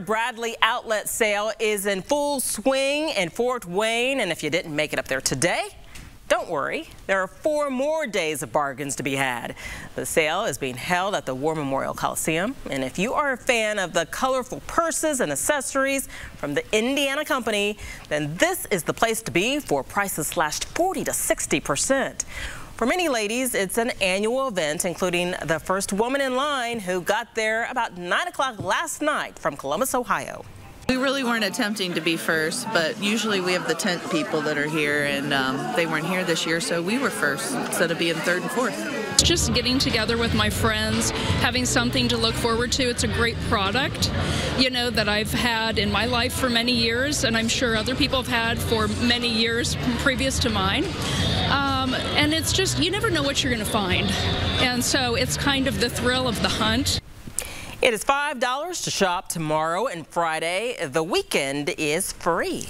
Bradley outlet sale is in full swing in Fort Wayne, and if you didn't make it up there today, don't worry, there are four more days of bargains to be had. The sale is being held at the War Memorial Coliseum, and if you are a fan of the colorful purses and accessories from the Indiana Company, then this is the place to be for prices slashed 40 to 60 percent. For many ladies, it's an annual event, including the first woman in line who got there about 9 o'clock last night from Columbus, Ohio. We really weren't attempting to be first, but usually we have the tent people that are here, and um, they weren't here this year, so we were first instead of being third and fourth. It's Just getting together with my friends, having something to look forward to. It's a great product, you know, that I've had in my life for many years, and I'm sure other people have had for many years previous to mine. Um, and it's just, you never know what you're going to find. And so it's kind of the thrill of the hunt. It is $5 to shop tomorrow and Friday. The weekend is free.